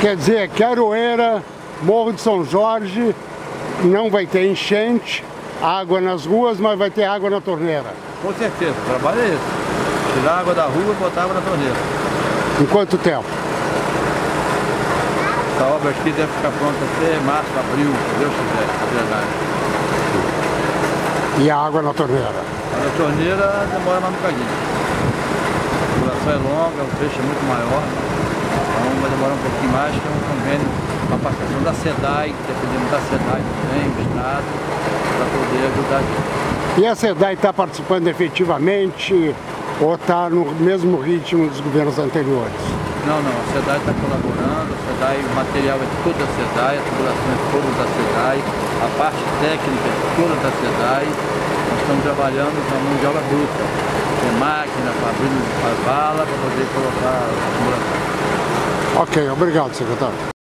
Quer dizer, que Aroeira, Morro de São Jorge, não vai ter enchente, água nas ruas, mas vai ter água na torneira. Com certeza, o trabalho é esse. Tirar água da rua e botar água na torneira. Em quanto tempo? Essa obra aqui deve ficar pronta até março, abril, se Deus quiser, na verdade. E a água na torneira? A na torneira demora mais um bocadinho. A é longa, o trecho é muito maior, então vai demorar um pouquinho mais, que é um convênio, uma participação da SEDAI, dependendo da SEDAI também, o Estado, para poder ajudar. E a SEDAI está participando efetivamente ou está no mesmo ritmo dos governos anteriores? Não, não, a SEDAI está colaborando, a SEDAI, o material é todo da SEDAI, a tubulação é toda da SEDAI, a parte técnica é toda da SEDAI, nós estamos trabalhando com a mão de obra bruta, tem máquina, a vala para poder colocar a tubulação. Ok, obrigado, secretário.